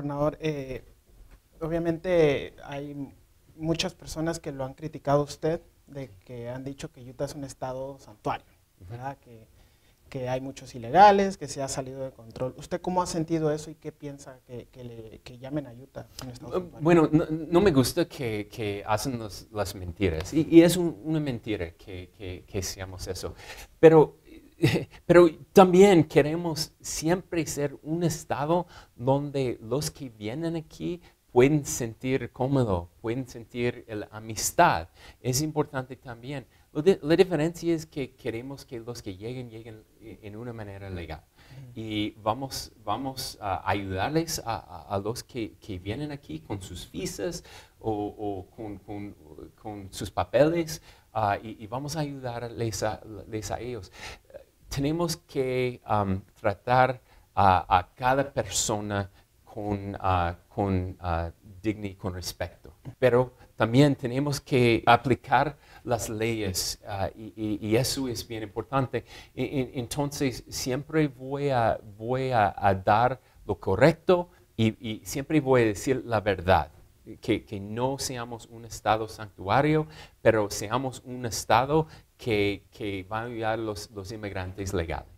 Gobernador, eh, obviamente hay muchas personas que lo han criticado a usted, de que han dicho que Utah es un estado santuario, ¿verdad? Que, que hay muchos ilegales, que se ha salido de control. ¿Usted cómo ha sentido eso y qué piensa que, que, le, que llamen a Utah un estado santuario? Bueno, no, no me gusta que, hacen los- las mentiras. Y, y es un- una mentira que, que, que seamos eso. Pero, pero también queremos siempre ser un estado donde los que vienen aquí pueden sentir cómodo, pueden sentir la amistad. Es importante también. La diferencia es que queremos que los que lleguen lleguen en una manera legal. Y vamos, vamos a ayudarles a, a- a los que, que vienen aquí con sus visas o, o con, con- con sus papeles ah, y, y vamos a ayudarles a, les a ellos. Tenemos que am, tratar a, cada persona con, ah, con ah, dignidad, con respeto. Pero también tenemos que aplicar las leyes ah, y, y- y eso es bien importante. E- e- Entonces, siempre voy a, voy a, dar lo correcto y, y siempre voy a decir la verdad. Que, que no seamos un estado santuario, pero seamos un estado que, que va a ayudar los, los inmigrantes legales.